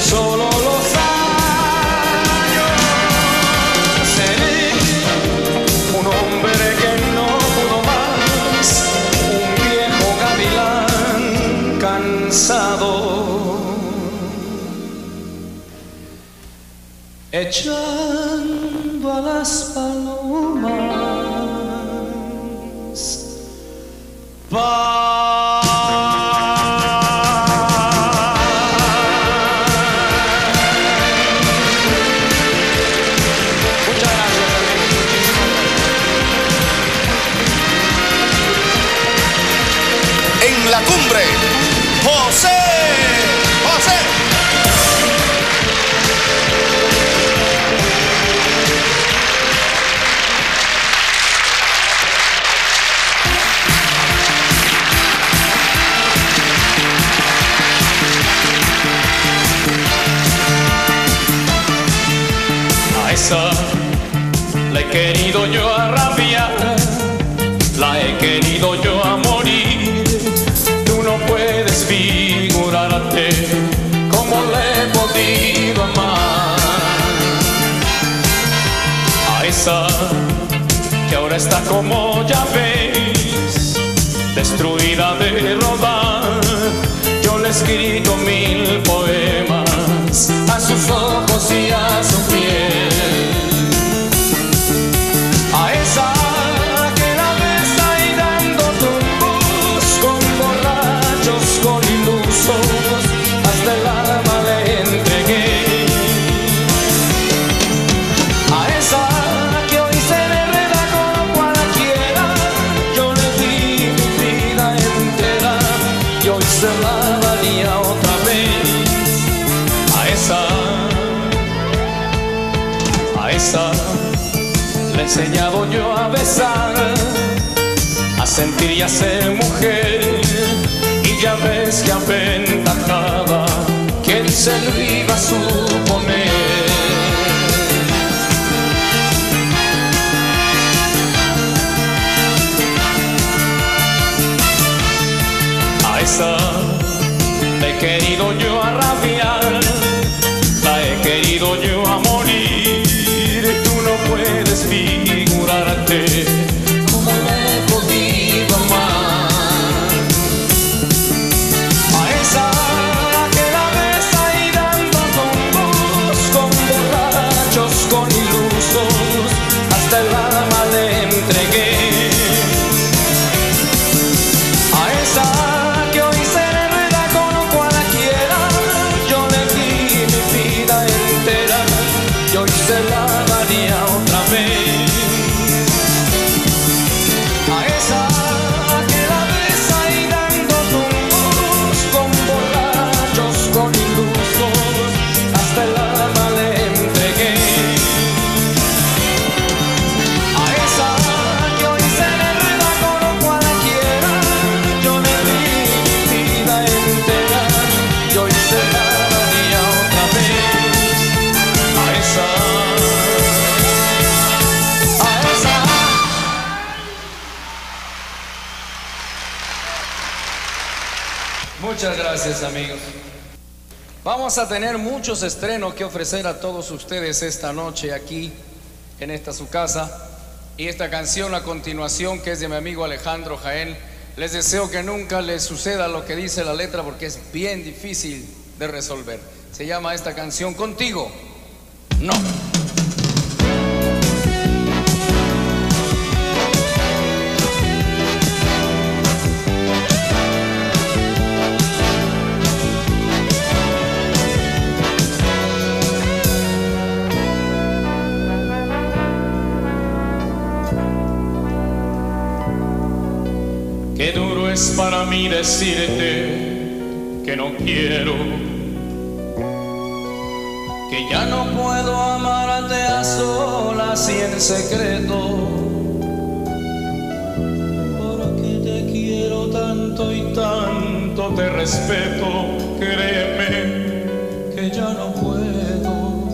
solo los años en un hombre que no pudo más, un viejo gavilán cansado, echando a las palomas. está como ya veis, destruida de rodar. Yo le escribo mil poemas. enseñado yo a besar, a sentir y a ser mujer. Y ya ves que aventajada, quien se lo iba a suponer. Vamos a tener muchos estrenos que ofrecer a todos ustedes esta noche aquí en esta su casa. Y esta canción a continuación que es de mi amigo Alejandro Jaén. Les deseo que nunca les suceda lo que dice la letra porque es bien difícil de resolver. Se llama esta canción Contigo. No. Es para mí decirte que no quiero, que ya no puedo amarte a solas y en secreto, porque te quiero tanto y tanto te respeto, créeme que ya no puedo.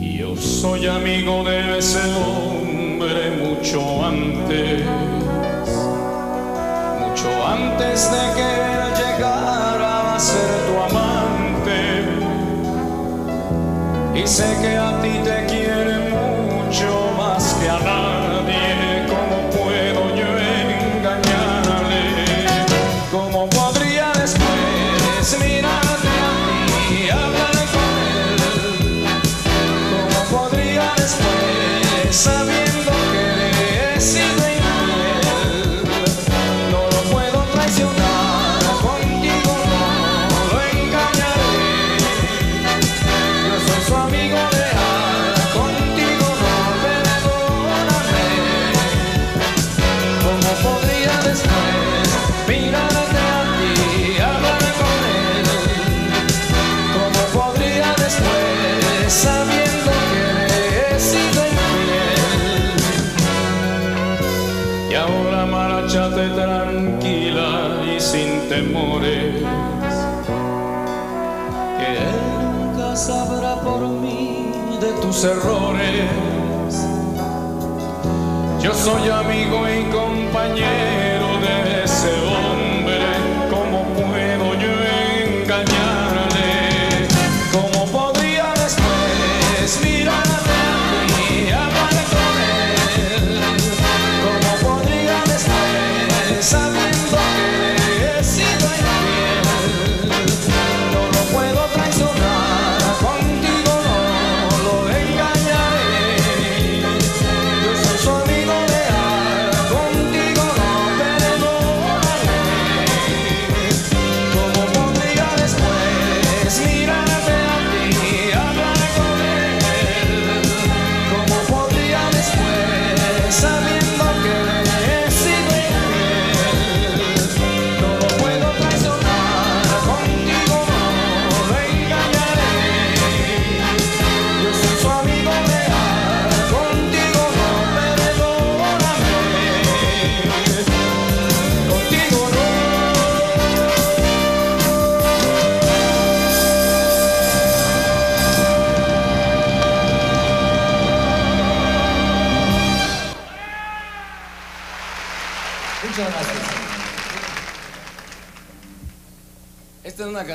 Yo soy amigo de ese hombre mucho antes antes de que él llegara a ser tu amante. Y sé que a ti te errores. Yo soy amigo y compañero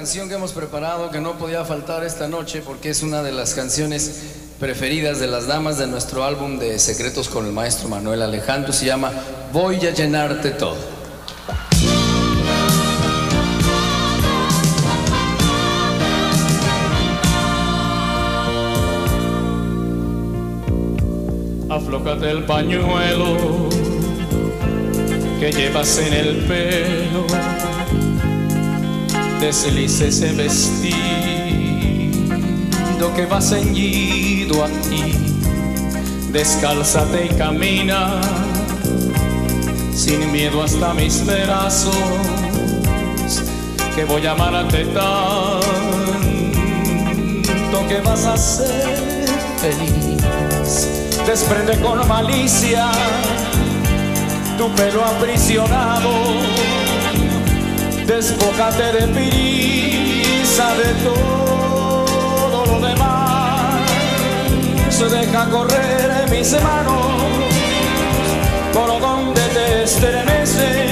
canción que hemos preparado que no podía faltar esta noche porque es una de las canciones preferidas de las damas de nuestro álbum de Secretos con el maestro Manuel Alejandro. Se llama Voy a llenarte todo. Aflócate el pañuelo que llevas en el pelo, deslice ese vestido que va ceñido a ti, descálzate y camina sin miedo hasta mis brazos, que voy a amarte tanto que vas a ser feliz. Desprende con malicia tu pelo aprisionado, despójate de prisa de todo lo demás, se deja correr mis manos por donde te estremece,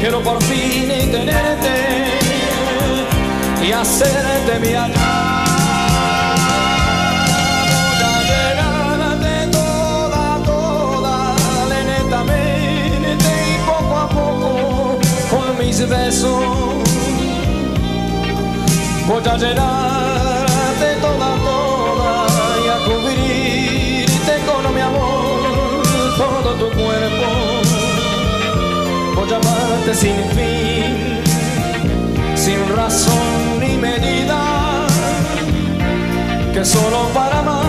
quiero por fin tenerte y hacerte mi alma. Besos. Voy a llenarte toda, toda y a cubrirte con mi amor todo tu cuerpo. Voy a amarte sin fin, sin razón ni medida que solo para amarte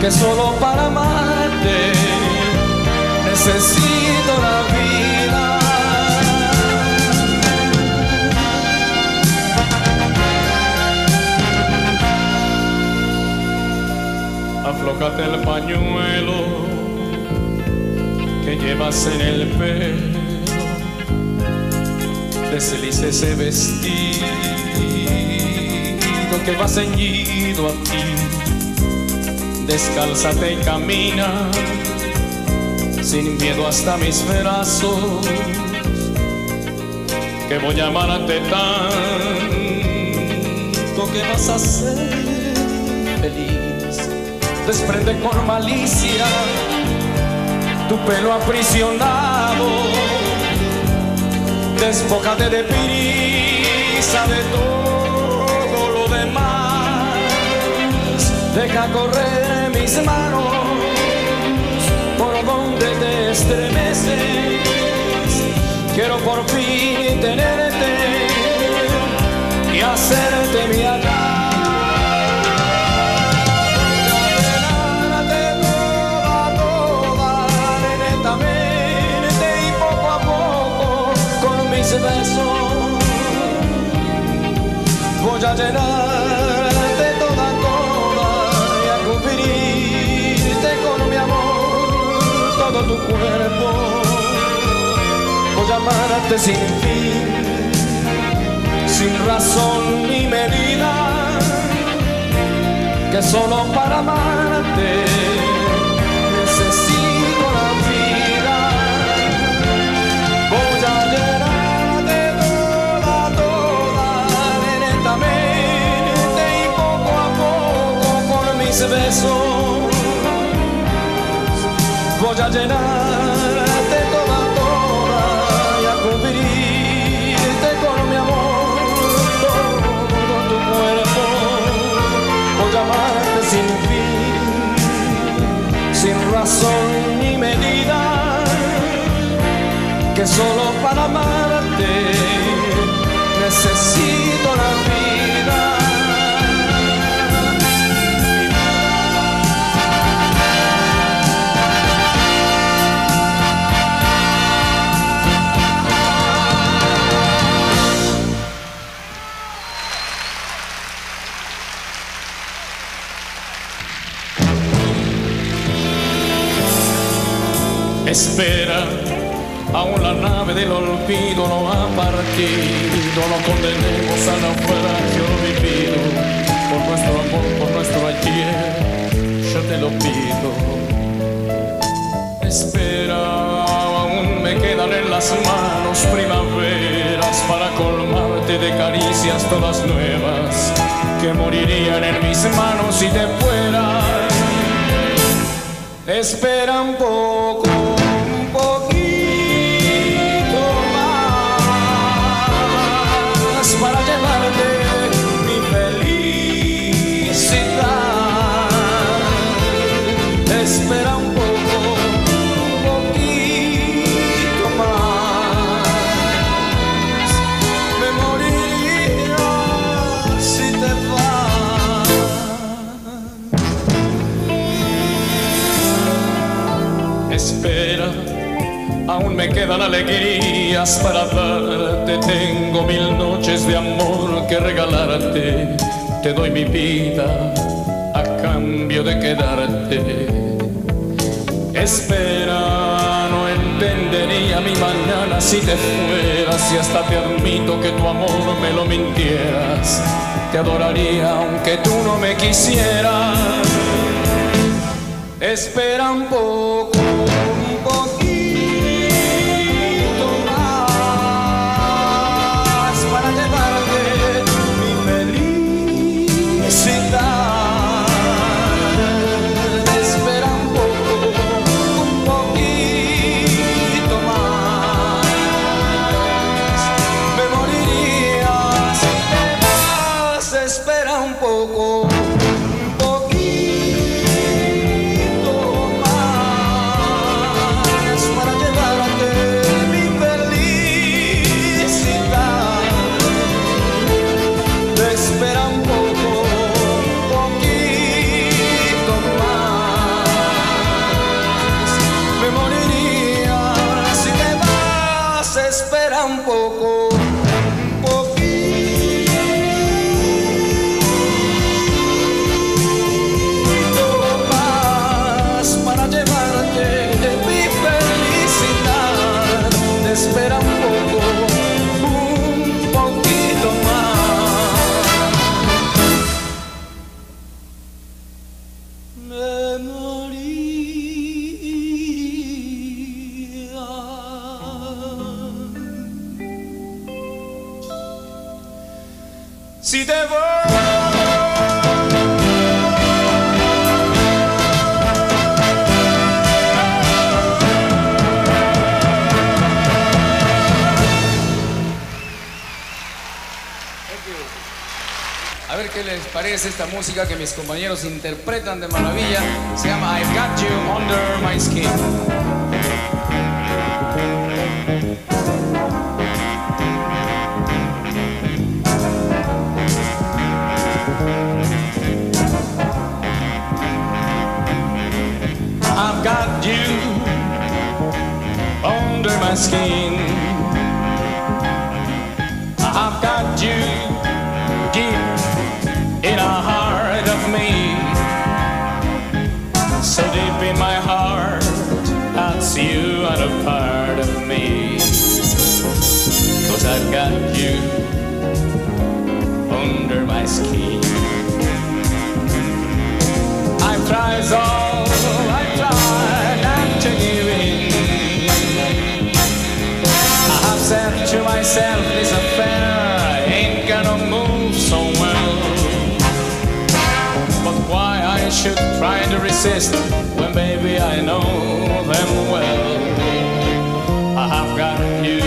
que solo para amarte necesito la vida. Aflócate el pañuelo que llevas en el pelo, deslice ese vestido que va ceñido a ti, descálzate y camina sin miedo hasta mis brazos, que voy a amarte tanto que vas a ser feliz. Desprende con malicia tu pelo aprisionado, despójate de prisa de todo deja correr mis manos por donde te estremeces. Quiero por fin tenerte y hacerte mi allá. Llenarte toda, toda, tu cuerpo. Voy a amarte sin fin, sin razón ni medida, que solo para amarte necesito la vida. Voy a llenarte toda, toda, lentamente y poco a poco con mis besos. Voy a llenarte toda, toda y a cubrirte con mi amor todo tu cuerpo. Voy a amarte sin fin, sin razón ni medida, que solo para amarte necesito la vida. Fueras y hasta te que tu amor me lo mintieras. Te adoraría aunque tú no me quisieras. Espera un poco, un poquito Si te A ver qué les parece esta música que mis compañeros interpretan de maravilla. Se llama I've Got You Under My Skin. You under my skin. I've got you deep in a heart of me. So deep in my heart, that's you and a part of me. Cause I've got you under my skin. I've tried all, myself, this affair ain't gonna move so well. But why I should try to resist when baby I know them well. I have got you.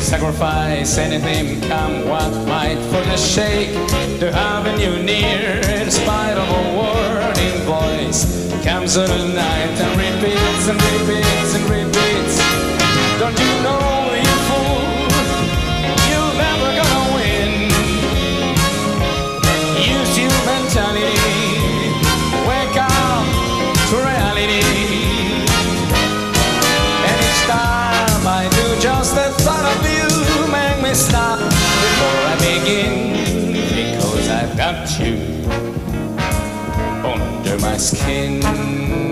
Sacrifice anything, come what might, for the sake to having you near, in spite of a warning voice. Comes on the night and repeats and repeats and repeats. Don't you skin.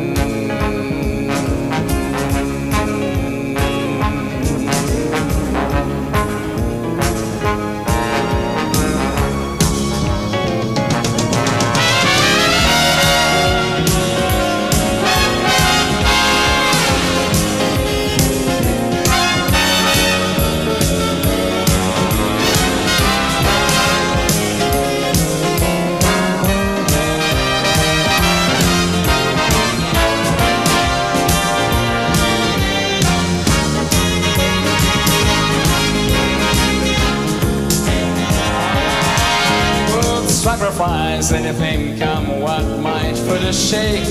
Sacrifice anything, come what might, for the shake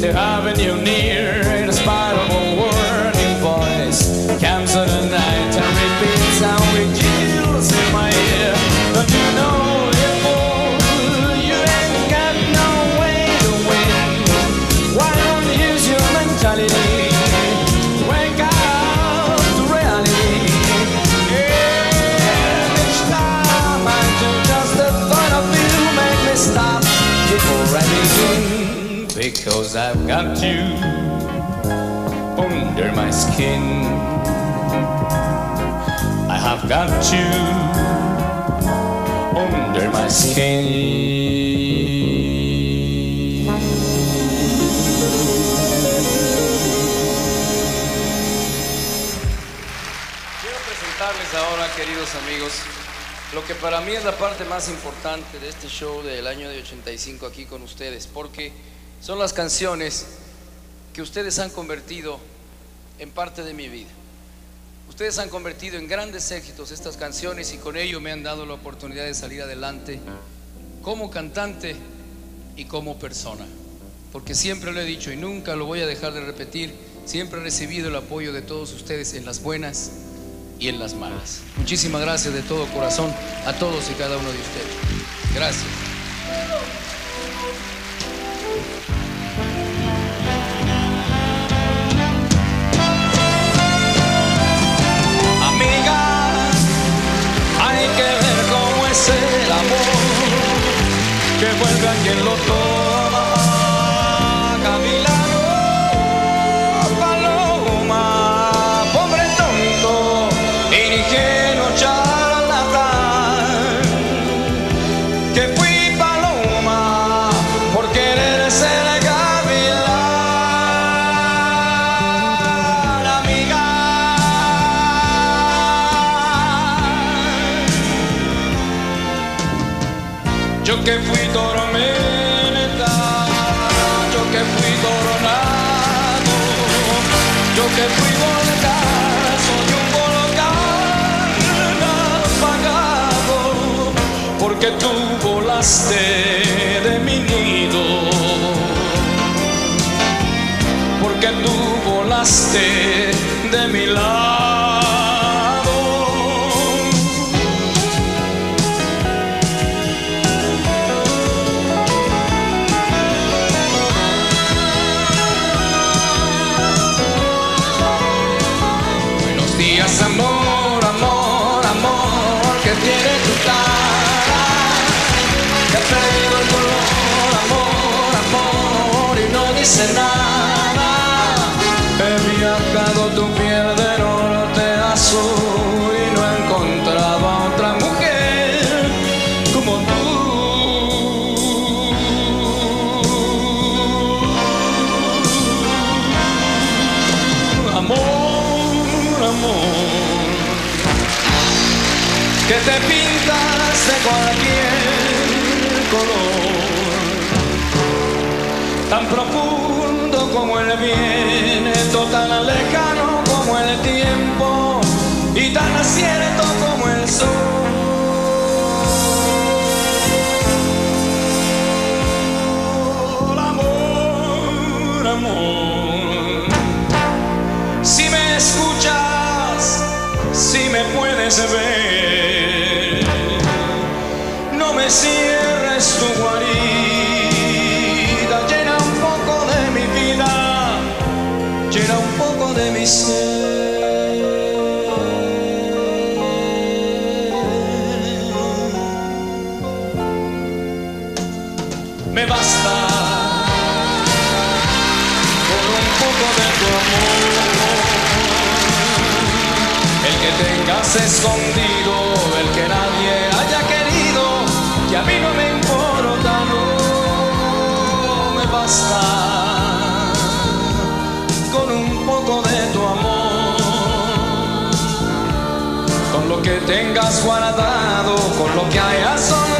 to having you near, in a warning voice. Comes on the night and repeats how it I've got you under my skin. I have got you under my skin. Quiero presentarles ahora, queridos amigos, lo que para mí es la parte más importante de este show del año de 85 aquí con ustedes, porque son las canciones que ustedes han convertido en parte de mi vida. Ustedes han convertido en grandes éxitos estas canciones y con ello me han dado la oportunidad de salir adelante como cantante y como persona. Porque siempre lo he dicho y nunca lo voy a dejar de repetir, siempre he recibido el apoyo de todos ustedes en las buenas y en las malas. Muchísimas gracias de todo corazón a todos y cada uno de ustedes. Gracias. Amiga, hay que ver cómo es el amor que vuelve a quien lo toma. Que fui tormenta, yo que fui coronado, yo que fui volcán, soy un volcán apagado, porque tú volaste de mi nido, porque tú volaste de mi lado. Nada. He viajado tu piel de norte a sur y no he encontrado a otra mujer como tú. Amor, amor que te pintas de cualquier color, tan profundo el viento, tan lejano como el tiempo y tan cierto como el sol. Amor, amor. Si me escuchas, si me puedes ver, tengas escondido, el que nadie haya querido, que a mí no me importa, no me basta con un poco de tu amor, con lo que tengas guardado, con lo que hayas olvidado,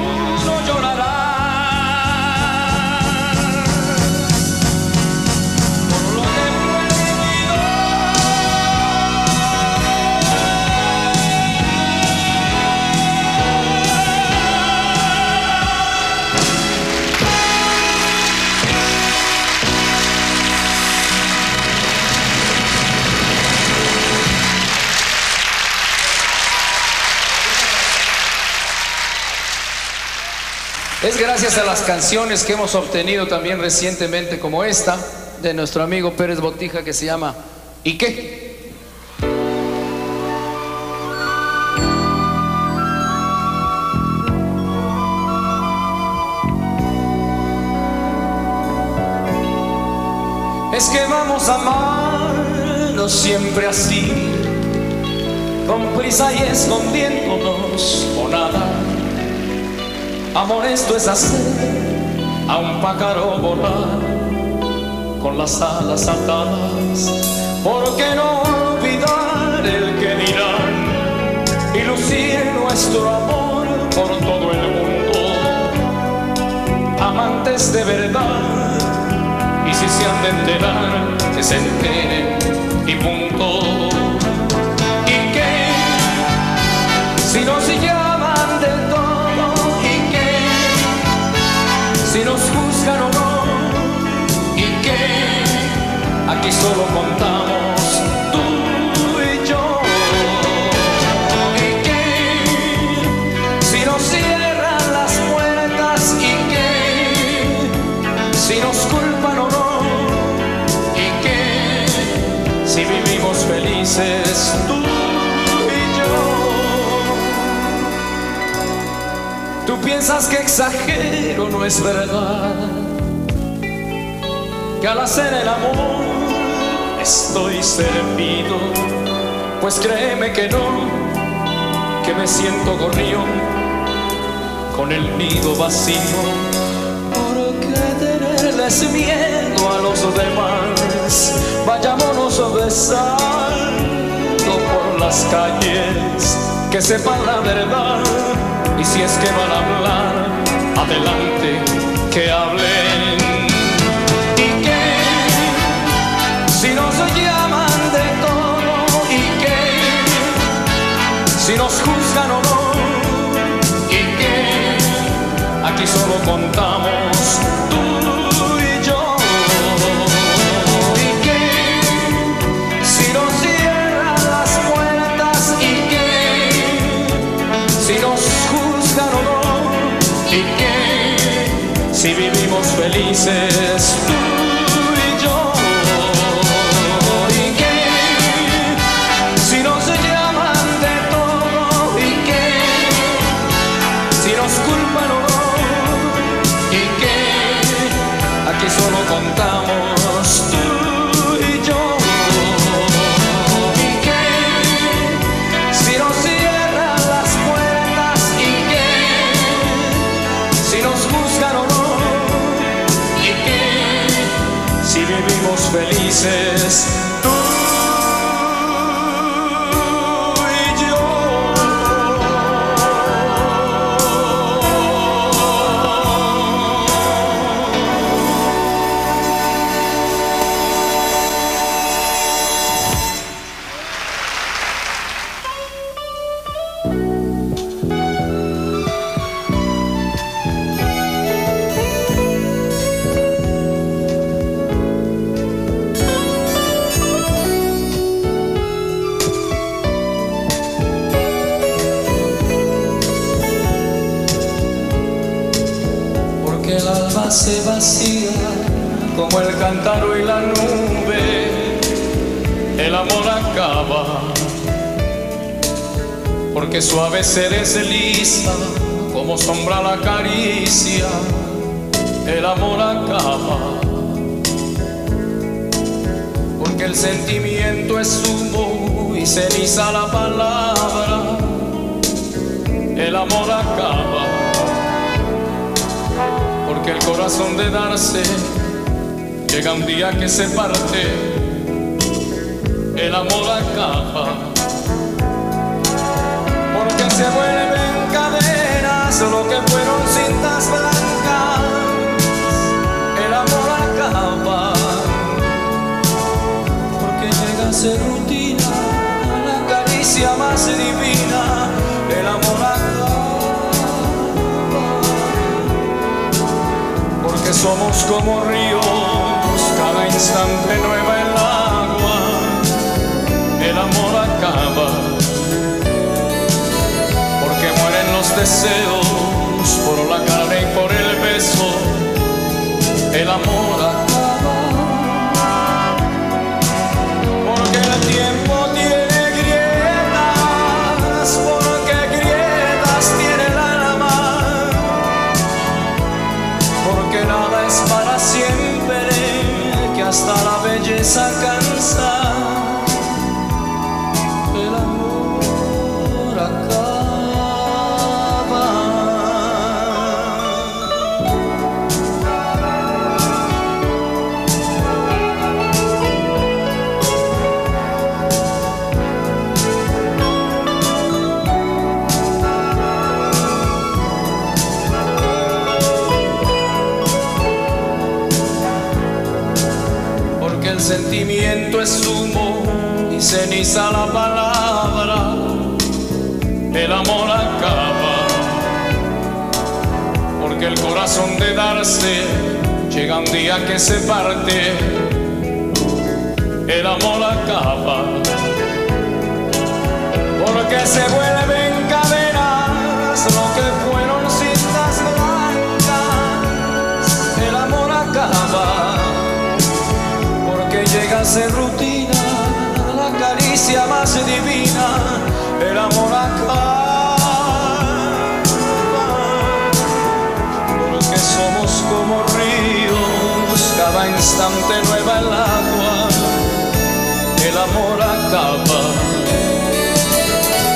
que Es gracias a las canciones que hemos obtenido también recientemente, como esta, de nuestro amigo Pérez Botija, que se llama ¿Y qué? es que vamos a amarnos siempre así, con prisa y escondiéndonos o nada. Amor, esto es hacer a un pájaro volar con las alas atadas. ¿Por qué no olvidar el que dirán y lucir nuestro amor por todo el mundo? Amantes de verdad, y si se han de enterar, que se enteren y punto. Aquí solo contamos tú y yo. ¿Y qué? Si nos cierran las puertas, ¿y qué? Si nos culpan o no, ¿y qué? Si vivimos felices tú y yo. Tú piensas que exagero, no es verdad. Que al hacer el amor estoy servido. Pues créeme que no, que me siento gorrión con el nido vacío. ¿Por qué tenerles miedo a los demás? Vayámonos besando por las calles, que sepan la verdad. Y si es que van a hablar, adelante, que hablen. Si nos juzgan o no, ¿y qué? Aquí solo contamos tú y yo. ¿Y qué? Si nos cierran las puertas, ¿y qué? Si nos juzgan o no, ¿y qué? Si vivimos felices tú Porque suave se desliza como sombra la caricia, el amor acaba. Porque el sentimiento es humo y ceniza la palabra, el amor acaba porque el corazón de darse llega un día que se parte, el amor acaba, se vuelven cadenas lo que fueron cintas blancas, el amor acaba, porque llega a ser rutina la caricia más divina, el amor acaba. porque somos como ríos, cada instante nueva el agua, el amor acaba, los deseos por la carne y por el beso, el amor acaba, porque el tiempo tiene grietas, porque grietas tiene el alma. Porque nada es para siempre, que hasta la viento es humo y ceniza la palabra, el amor acaba, porque el corazón de darse llega un día que se parte, el amor acaba, porque se vuelven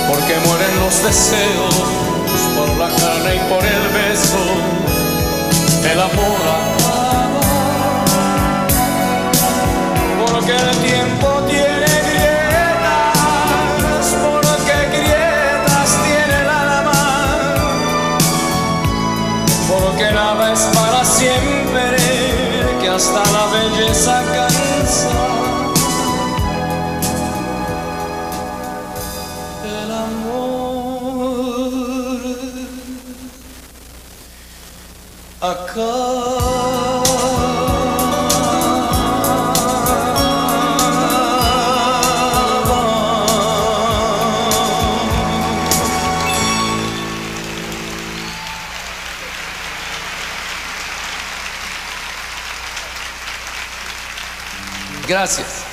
Porque mueren los deseos por la carne y por el beso, el amor acaba. Porque el tiempo Gracias.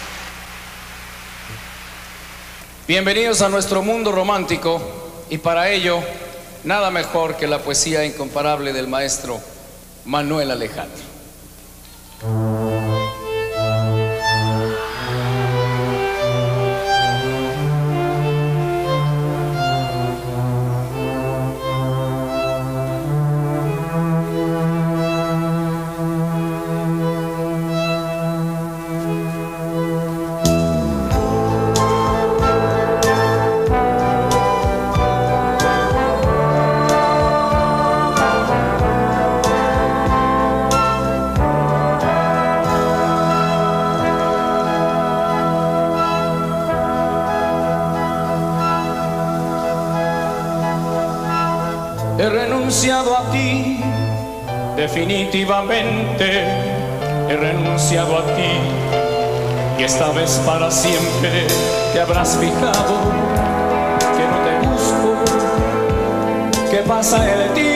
Bienvenidos a nuestro mundo romántico y para ello nada mejor que la poesía incomparable del maestro Manuel Alejandro. Definitivamente he renunciado a ti. Y esta vez para siempre te habrás fijado que no te busco, que pasa el tiempo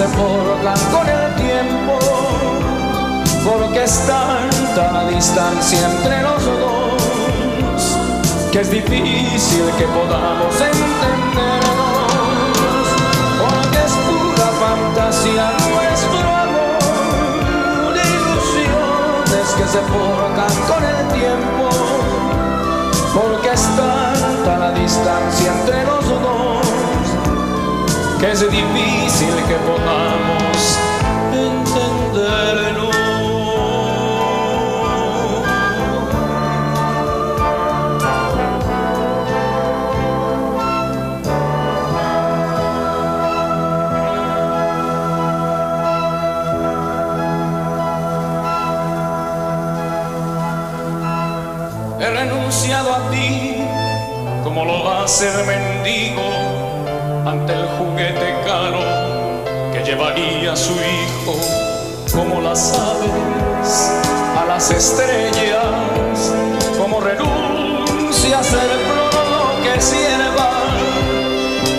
se forjan con el tiempo, porque es tanta distancia entre los dos, que es difícil que podamos entendernos, porque es pura fantasía nuestro amor, ilusiones que se forjan que es difícil que podamos entendernos. He renunciado a ti como lo hace el llevaría su hijo como las aves a las estrellas, como renuncia a ser flor que sierva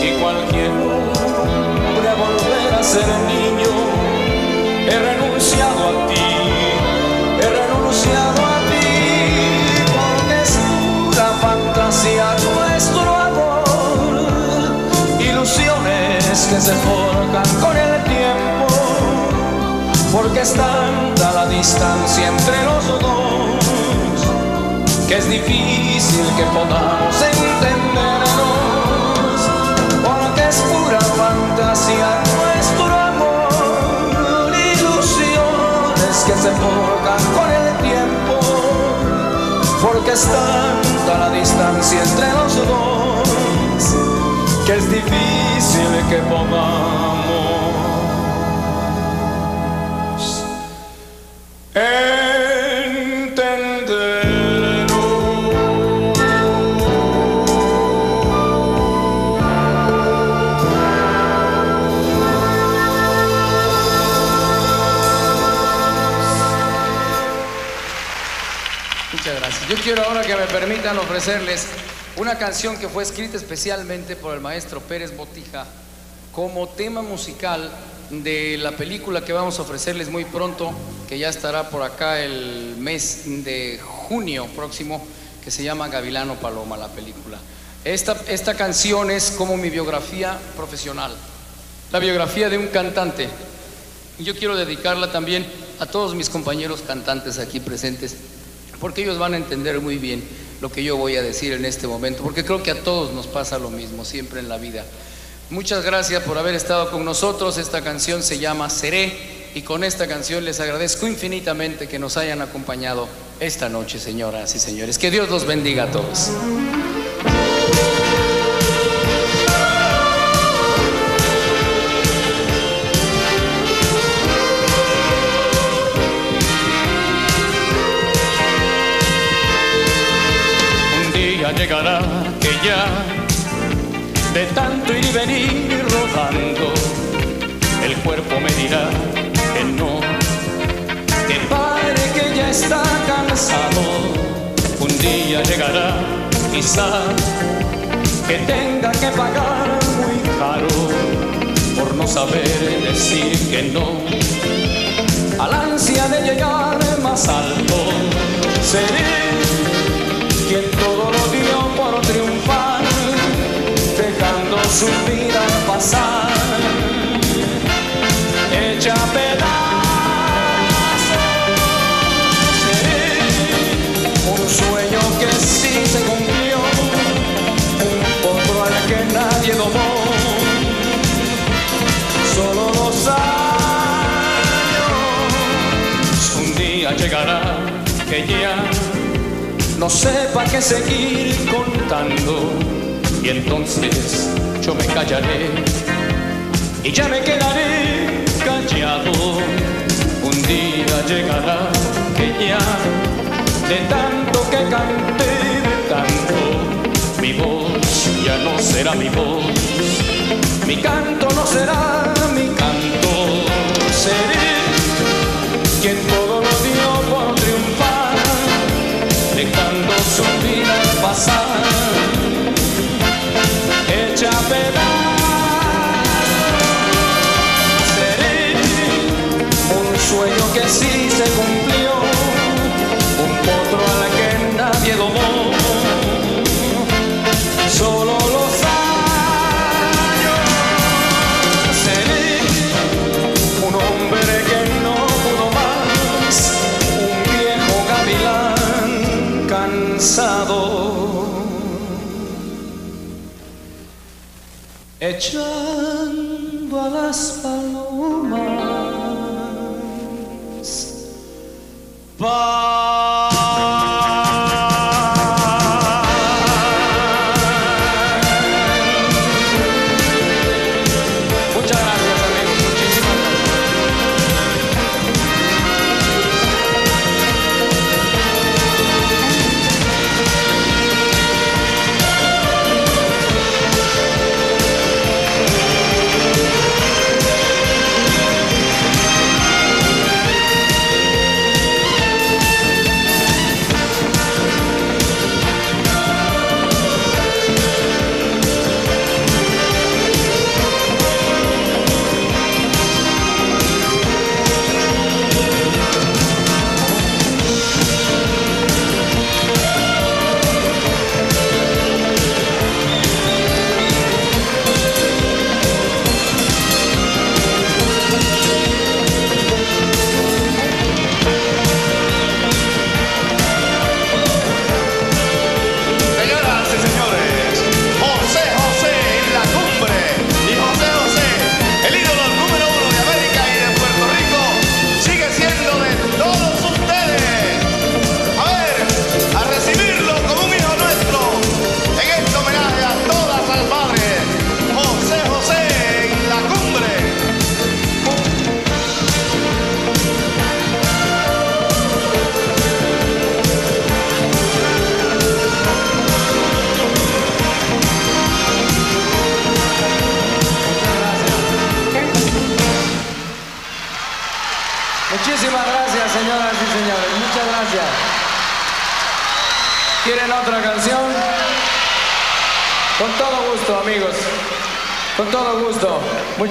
y cualquier hombre a volver a ser niño. He renunciado a ti, he renunciado a ti, porque es pura fantasía nuestro amor, ilusiones que se forjan con el porque es tanta la distancia entre los dos que es difícil que podamos entendernos, porque es pura fantasía nuestro amor, ilusiones que se forjan con el tiempo, porque es tanta la distancia entre los dos que es difícil que podamos quiero ahora que me permitan ofrecerles una canción que fue escrita especialmente por el maestro Pérez Botija como tema musical de la película que vamos a ofrecerles muy pronto, que ya estará por acá el mes de junio próximo, que se llama Gavilano Paloma, la película. Esta, esta canción es como mi biografía profesional, la biografía de un cantante. Yo quiero dedicarla también a todos mis compañeros cantantes aquí presentes porque ellos van a entender muy bien lo que yo voy a decir en este momento, porque creo que a todos nos pasa lo mismo siempre en la vida. Muchas gracias por haber estado con nosotros. Esta canción se llama Seré y con esta canción les agradezco infinitamente que nos hayan acompañado esta noche, señoras y señores. Que Dios los bendiga a todos. Llegará que ya de tanto ir y venir rodando. El cuerpo me dirá que no que pare que ya está cansado un día llegará quizá que tenga que pagar muy caro por no saber decir que no. Al ansia de llegar más alto seré triunfar, dejando su vida pasar, hecha pedazos. un sueño que sí se cumplió, un potro al que nadie domó, solo los años, un día llegará que ya no sepa qué seguir contando y entonces yo me callaré y ya me quedaré callado. Un día llegará que ya de tanto que canté de tanto mi voz ya no será mi voz, mi canto no será mi canto, pasar, hecha pedazos. Seré un sueño que sí se cumplió, echando a las palomas.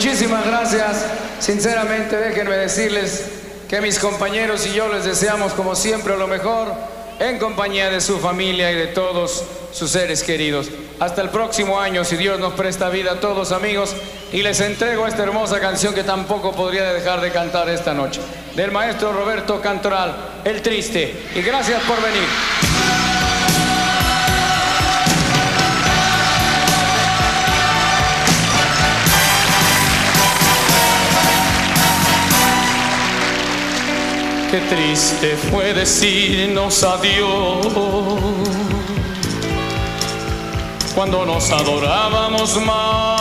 Muchísimas gracias. Sinceramente, déjenme decirles que mis compañeros y yo les deseamos, como siempre, lo mejor en compañía de su familia y de todos sus seres queridos. Hasta el próximo año, si Dios nos presta vida a todos, amigos, y les entrego esta hermosa canción que tampoco podría dejar de cantar esta noche, del maestro Roberto Cantoral, El Triste. Y gracias por venir. Qué triste fue decirnos adiós cuando nos adorábamos más.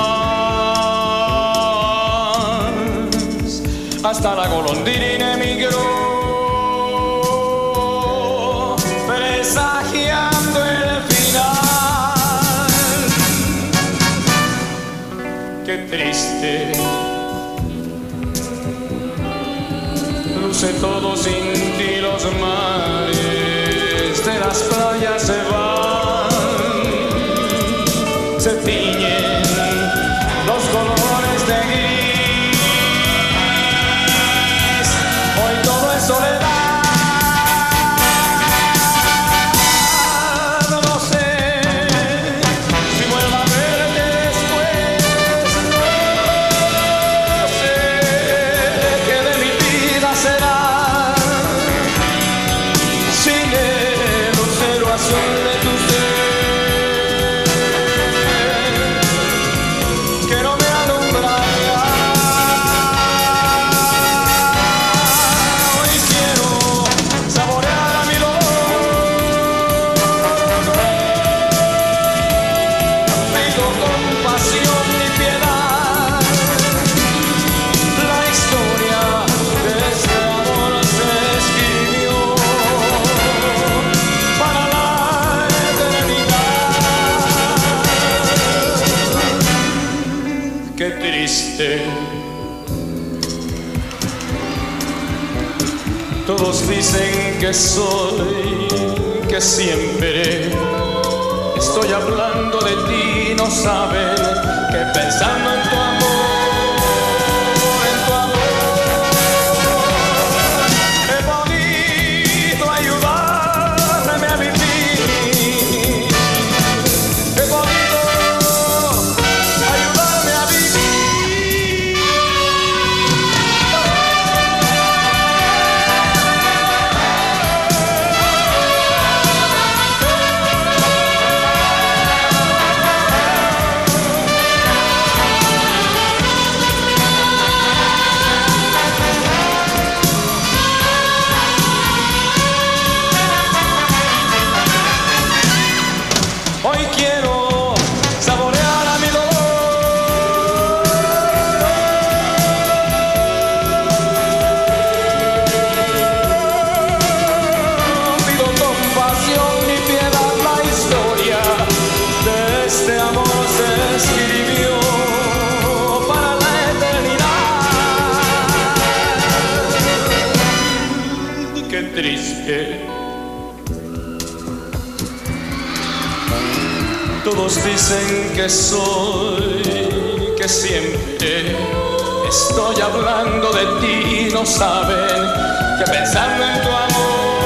Hasta la golondrina emigró, presagiando el final. Qué triste luce todo sin ti los mares de las playas dicen que soy, que siempre estoy hablando de ti, no saben que pensando Todos dicen que soy, que siempre estoy hablando de ti, no saben que pensando en tu amor.